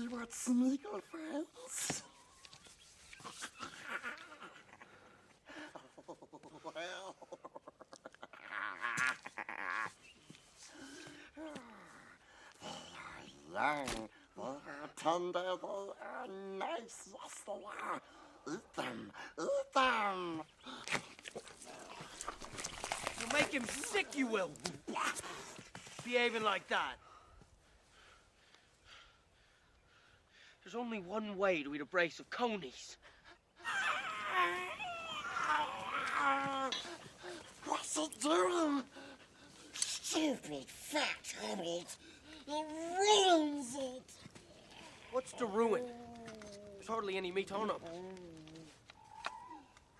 see what Smeagol finds. They are young, they are tender, they are nice, yes they are. Eat them, eat them. You'll make him sick, you will. Behaving like that. There's only one way to eat a brace of conies. What's it doing? Stupid fat hobbit. It ruins it. What's to ruin? There's hardly any meat on on 'em.